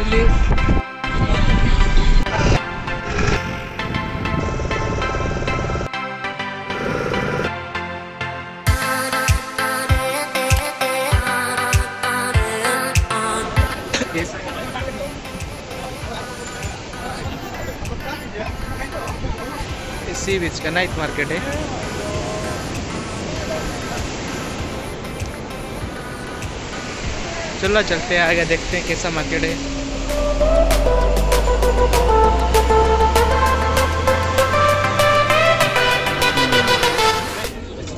police सी beach का night market है चलो चलते हैं आगे देखते हैं कैसा मार्केट है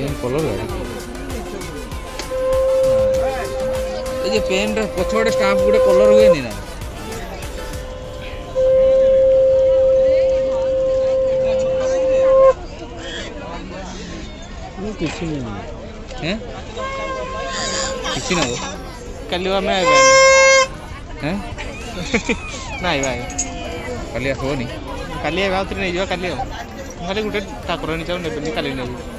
ସେମ୍ କଲର୍ ଏ ଯେ ପେନ୍ର ପଛ ଗୋଟେ ଷ୍ଟାମ୍ପ ଗୋଟେ କଲର୍ ହୁଏନି ନା କିଛି ନୁହେଁ କିଛି ନବ କାଲି ଆମେ ଆଇବା ନା ଆଇବା ଆଇବା କାଲି ଆସିବନି କାଲି ଆଇବା ଆଉଥରେ ନେଇଯିବା କାଲି ଆଉ ନହେଲେ ଗୋଟେ ଠାକୁରାଣୀ ଚାଉ ନେବେନି କାଲି ନେବି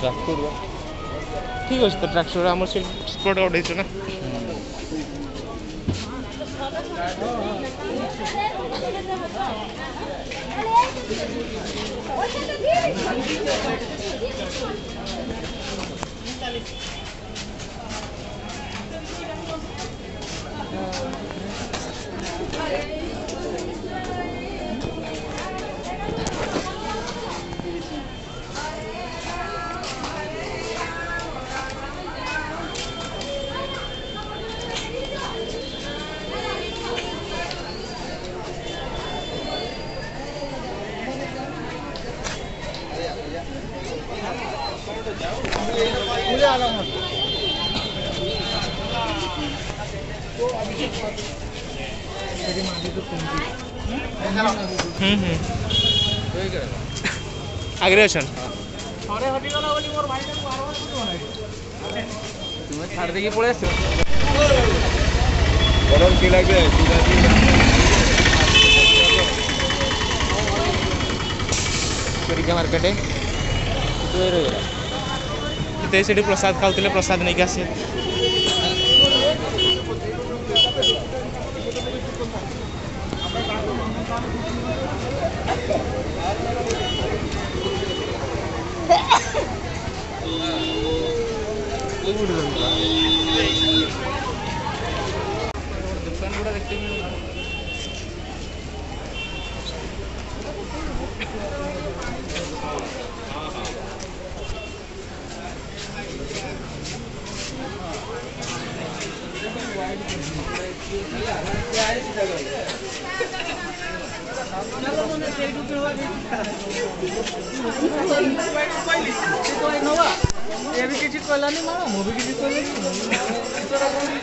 ଟ୍ରାକ୍ କରିବା ଠିକ୍ ଅଛି ତ ଟ୍ରାକ୍ ସୋରେ ଆମର ସେ ସ୍ପଟ୍ ଅଢ଼େଇଶହ ନା আলামত আগ্রেসন তুমি ছাড় দিকে পড়ে আসছো গরম কি লাগবে মার্কেটে রয়ে গেলাম करते सेठी प्रसाद खाऊ प्रसाद नहीं आसे दुकान गुड़ा देखते એ બી કીધી કોઈલા નહીં મારો હું બી કીધી કોઈલા નહીં